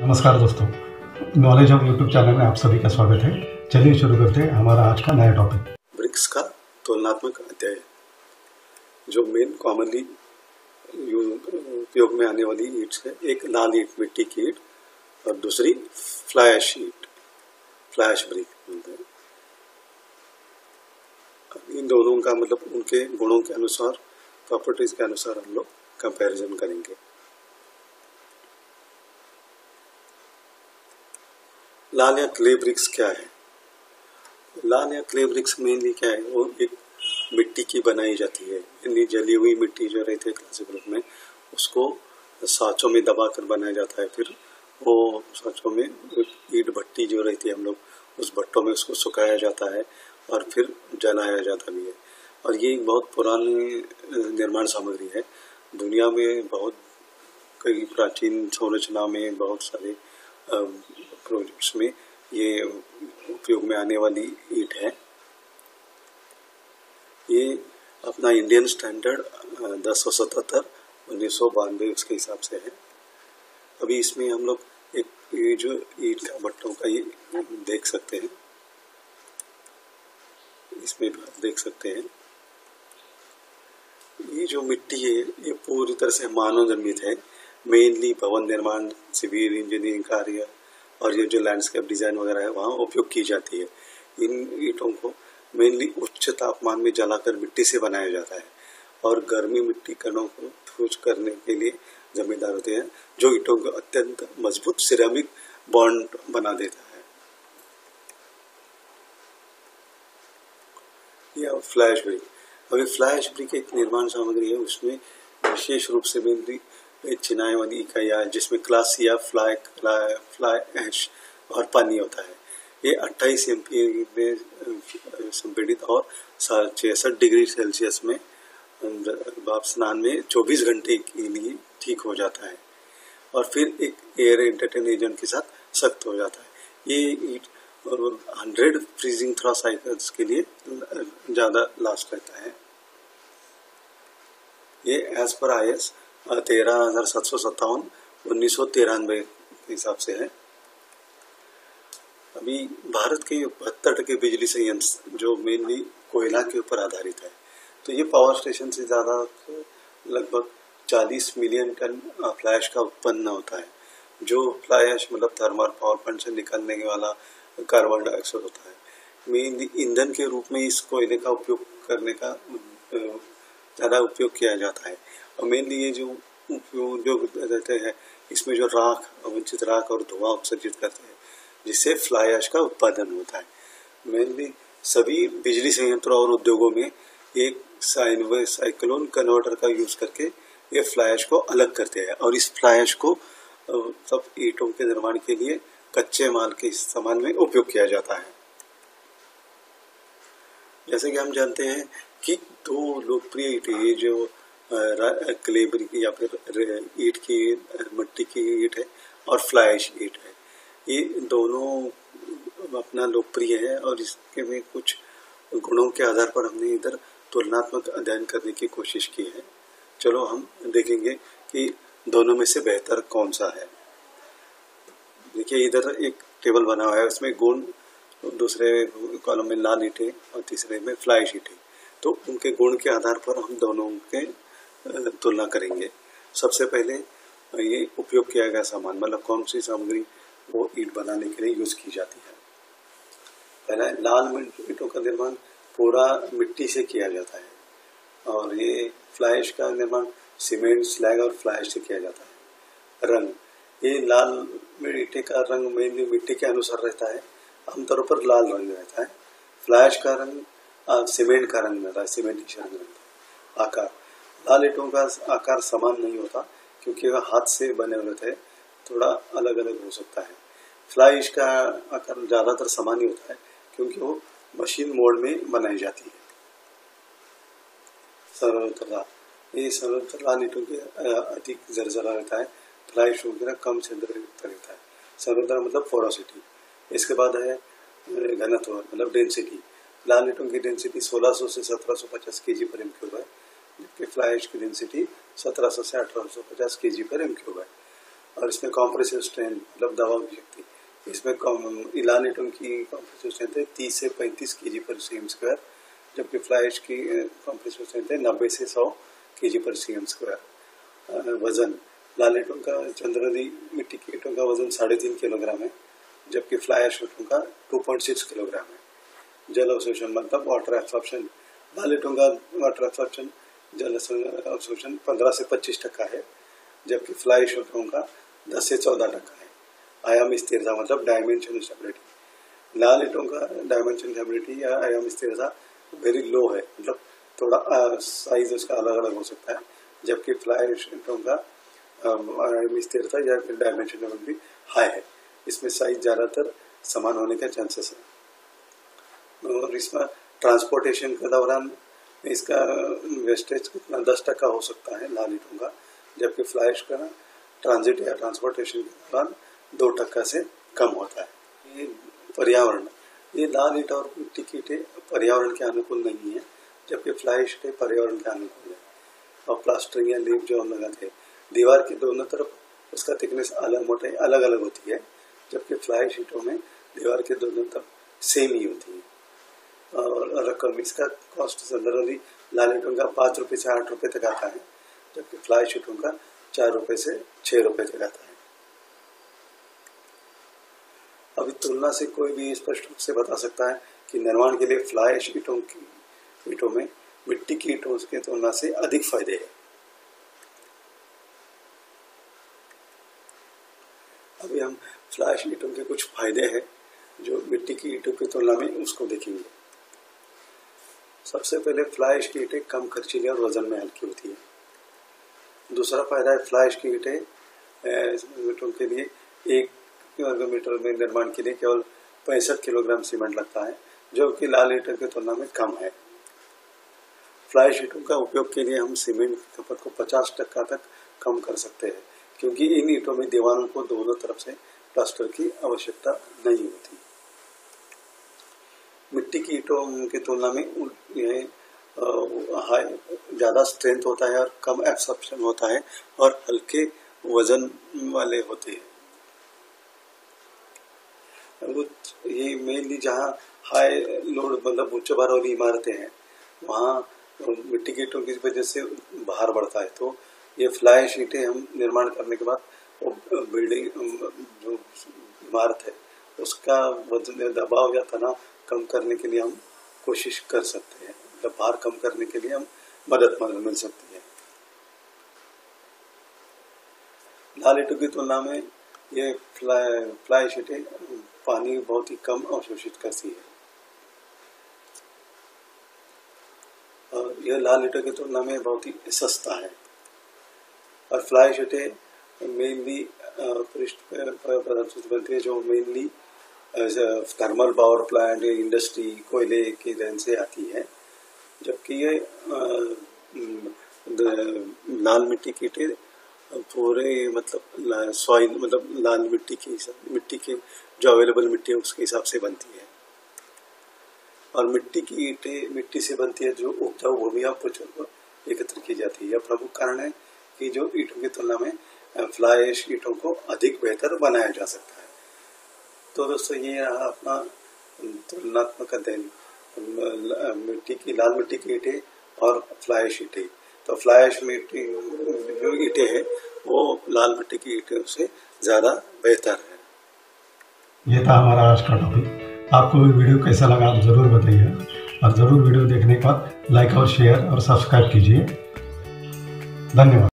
नमस्कार दोस्तों knowledge of YouTube channel में आप सभी का स्वागत है। चलिए शुरू करते हैं हमारा आज का नया टॉपिक ब्रिक्स का तुलनात्मक अध्याय, जो मेन कॉमनली उपयोग में आने वाली ईट्स है। एक लाल ईट, मिट्टी की ईट, और दूसरी फ्लैश ईट फ्लैश ब्रिक बोलते हैं। इन दोनों का मतलब उनके गुणों के अनुसार प्रॉपर्टीज़ के अनुसार हम लोग कंपैरिजन करेंगे। लाल या क्ले ब्रिक्स क्या है? लाल या क्ले ब्रिक्स मेनली क्या है? वो एक मिट्टी की बनाई जाती है। यानी जली हुई मिट्टी जो रहती है क्लासिक रूप में, उसको साँचों में दबा कर बनाया जाता है। फिर वो साँचों में ईट भट्टी जो रहती है हम लोग, उस भट्टों में उसको सुखाया जाता है और फिर जलाया जाता भी है। और ये एक बहुत पुरानी निर्माण सामग्री है। दुनिया में बहुत कई प्राचीन संरचना में बहुत सारे प्रोजेक्ट्स में ये उपयोग में आने वाली ईट है। ये अपना इंडियन स्टैंडर्ड दस सौ सतहत्तर, उन्नीस सौ बानवे उसके हिसाब से है। अभी इसमें हम लोग एक, ये जो ईट का भट्टों का ये देख सकते हैं। इसमें भी आप देख सकते हैं। ये जो मिट्टी है, ये पूरी तरह से मानव निर्मित है। मेनली भवन निर्माण सिविल इंजीनियरिंग कार्य और ये जो लैंडस्केप डिज़ाइन वगैरह है, वहाँ उपयोग की जाती है। इन ईटों को मेनली उच्च तापमान में जलाकर मिट्टी से बनाया जाता है और गर्मी मिट्टी कणों को ठोस करने के लिए जमींदार होते हैं, जो ईटों को अत्यंत मज़बूत सिरेमिक बॉन्ड बना देता है। यह फ्लैश ब्रिक अभी फ्लैश ब्रिक एक निर्माण सामग्री है, उसमें विशेष रूप से मेनली चिनाई वाली इकाइयाँ जिसमें क्लास या फ्लाई फ्लाई फ्लाई ऐश और पानी होता है। ये 28 एम में संपीड़ित और छियासठ डिग्री सेल्सियस में बाप स्नान में 24 घंटे के लिए ठीक हो जाता है और फिर एक एयर एंटरटेन एजेंट के साथ सख्त हो जाता है। ये ईट हंड्रेड फ्रीजिंग थ्रा साइकिल्स के लिए ज़्यादा लास्ट रहता है। ये एज पर आई एस तेरह हज़ार सात सौ सत्तावन, उन्नीस सौ तिरानवे के हिसाब से है। अभी भारत के बहत्तर टके बिजली संयंत्र, जो मेनली कोयला के ऊपर आधारित है तो ये पावर स्टेशन से ज़्यादा लगभग 40 मिलियन टन फ्लैश का उत्पन्न होता है, जो फ्लैश मतलब थर्मल पावर प्लांट से निकलने वाला कार्बन डाइऑक्साइड होता है। मेनली ईंधन के रूप में इस कोयले का उपयोग करने का ज़्यादा उपयोग किया जाता है। और मेनली ये जो उपयोग रहते हैं, इसमें जो राख, अवंचित राख और धुआँ उत्सर्जित करते हैं, जिससे फ्लाई ऐश का उत्पादन होता है। मेनली सभी बिजली संयंत्रों और उद्योगों में एक साइक्लोन कन्वर्टर का यूज़ करके ये फ्लाई ऐश को अलग करते हैं। और इस फ्लाई ऐश को सब ईटों के निर्माण के लिए कच्चे माल के इस्तेमाल में उपयोग किया जाता है। जैसे कि हम जानते हैं कि दो लोकप्रिय ईट, ये जो क्लेबर की या फिर ईट की मिट्टी की ईट है और फ्लाइश ईट है। ये दोनों अपना लोकप्रिय है और इसके में कुछ गुणों के आधार पर हमने इधर तुलनात्मक अध्ययन करने की कोशिश की है। चलो, हम देखेंगे कि दोनों में से बेहतर कौन सा है। देखिए, इधर एक टेबल बना हुआ है, उसमें गुण, दूसरे कॉलम में लाल ईटे और तीसरे में फ्लाई ईटे। तो उनके गुण के आधार पर हम दोनों के तुलना करेंगे। सबसे पहले ये उपयोग किया गया सामान मतलब कौन सी सामग्री वो ईट बनाने के लिए यूज़ की जाती है। पहला लाल ईटों का निर्माण पूरा मिट्टी से किया जाता है। और ये फ्लाइश का निर्माण सीमेंट, स्लैग और फ्लाइश से किया जाता है। रंग, ये लाल ईटे का रंग मेनली मिट्टी के अनुसार रहता है, आमतौर पर लाल रंग रहता है। फ्लैश का रंग सीमेंट का रंग मिलता है, सीमेंट रंग रहता है। आकार। लाल ईटों का आकार समान नहीं होता, क्योंकि वह हाथ से बने हुए थे, थोड़ा अलग अलग हो सकता है। फ्लाई का आकार ज़्यादातर समान ही होता है, क्योंकि वो मशीन मोड में बनाई जाती है। सरलता ये सरलता लाल ईटों के अधिक जरजरा रहता है, फ्लाई वगैरह कम छेद रहता है। सरलता मतलब फोरोसिटी इसके बाद है घनत्व मतलब डेंसिटी। लाल की डेंसिटी 1600 से 1750 केजी पर एम क्यूब है, जबकि फ्लाई की डेंसिटी 1700 से 1850 के जी पर एम क्यूब है। और इसमें कॉम्प्रेसिव स्ट्रेंथ मतलब दबाव की शक्ति, इसमें इलान की कॉम्प्रेसिव स्ट्रेंथ है तीस से पैंतीस के जी पर सी एम स्क्वायर जबकि फ्लाइश की कॉम्प्रेसिव स्ट्रेंथ है नब्बे से सौ के जी पर सी एम स्क्वायर वज़न। लाल एटम का चंद्रदी मिट्टी के का वज़न साढ़े तीन किलोग्राम है, जबकि फ्लाई एश का टू पॉइंट सिक्स किलोग्राम है। जल अवशोषण मतलब वाटर एब्सॉर्प्शन एटम का वाटर एब्सॉर्प्शन जल अवशोषण पंद्रह से पच्चीस टक्का है, जबकि फ्लाई एटम का दस से चौदह टक्का है। आयाम स्थिरता मतलब डायमेंशन स्टेबिलिटी लाल ईटों का डायमेंशन स्टेबिलिटी या आयाम स्थिरता वेरी लो है मतलब थोड़ा साइज़ उसका अलग अलग हो सकता है, जबकि फ्लाई ईटों का आयाम स्थिरता या फिर डायमेंशन स्टेबिलिटी हाई है। इसमें साइज़ ज़्यादातर समान होने का चांसेस है। और इसमें ट्रांसपोर्टेशन के दौरान इसका वेस्टेज कितना दस टका हो सकता है लाल ईटों का जबकि फ्लाइश का ट्रांजिट या ट्रांसपोर्टेशन के दौरान दो टक्का से कम होता है। ये पर्यावरण। ये लाल ईट और मिट्टी की ईटें पर्यावरण के अनुकूल नहीं है, जबकि फ्लाई ईटें पर्यावरण के अनुकूल है। और प्लास्टरिंग या लीप जो हम लगाते हैं, दीवार के दोनों तरफ़ उसका थिकनेस अलग मोटाई अलग अलग होती है, जबकि फ्लाई शीटों में दीवार के दोनों तरफ़ सेम ही रकम इसका कॉस्ट जनरली लाल ईटों का पाँच रुपये से आठ रुपये तक आता है, जबकि फ्लाई शीटों का चार रुपये से छः रुपये तक आता है। अभी तुलना से कोई भी स्पष्ट रूप से बता सकता है कि निर्माण के लिए फ्लाई ईटों की ईटों में मिट्टी की ईटों की तुलना से अधिक फ़ायदे हैं। अभी हम फ्लैश ईटों के कुछ फ़ायदे हैं जो मिट्टी की ईटों की तुलना में उसको देखेंगे। सबसे पहले की ईटें कम खर्चीली और वज़न में हल्की होती है। दूसरा फ़ायदा है की ईटें ईटों के लिए, एक वर्ग मीटर में निर्माण के लिए केवल पैंसठ किलोग्राम सीमेंट लगता है, जो कि लाल ईटों की तुलना में कम है। फ्लाई शीटों का उपयोग के लिए हम सीमेंट की खपत को 50 टक्का तक कम कर सकते हैं, क्योंकि इन ईटों में दीवारों को दोनों तरफ़ से प्लास्टर की आवश्यकता नहीं होती। मिट्टी की ईटों की तुलना में हाई, ज़्यादा स्ट्रेंथ होता है और कम एब्सॉर्प्शन होता है और हल्के वज़न वाले होते हैं। ये मेनली जहाँ हाई लोड मतलब उच्च भार वाली इमारतें हैं, वहाँ मिट्टी की ईटों की वजह से भार बढ़ता है। तो ये फ्लाई शीटें हम निर्माण करने के बाद, वो बिल्डिंग जो इमारत है, उसका वज़न, दबाव या तनाव कम करने के लिए हम कोशिश कर सकते हैं। मतलब भार कम करने के लिए हम मदद मदद मिल सकती है। लाल ईटों की तुलना में ये फ्लाई फ्लाई शीटें पानी बहुत ही कम अवशोषित करती है। और यह लाल लीटर की तुलना में बहुत ही सस्ता है। और फ्लाई शीटें मेनली पृष्ठ पदार्थ बनती है, जो mainly thermal power plant industry कोयले के देन से आती है, जबकि ये लाल मिट्टी की ईटें पूरे मतलब सॉइल मतलब लाल मिट्टी की मिट्टी के जो अवेलेबल मिट्टी है, उसके हिसाब से बनती है। और मिट्टी की ईटें मिट्टी से बनती है, जो उपजाऊ भूमि पर एकत्र की जाती है। यह प्रमुख कारण है कि जो ईटों की तुलना में फ्लाई ईटों को अधिक बेहतर बनाया जा सकता है। तो दोस्तों ये रहा अपना तुलनात्मक अध्ययन, मिट्टी की, लाल मिट्टी की ईटें और फ्लाई ईटें। तो फ्लाई मिट्टी, जो ईटें हैं, वो लाल मिट्टी की ईटों से ज़्यादा बेहतर है। ये था हमारा आज का टॉपिक आपको ये वीडियो कैसा लगा, आप ज़रूर बताइए। और ज़रूर वीडियो देखने के बाद लाइक और शेयर और सब्सक्राइब कीजिए। धन्यवाद।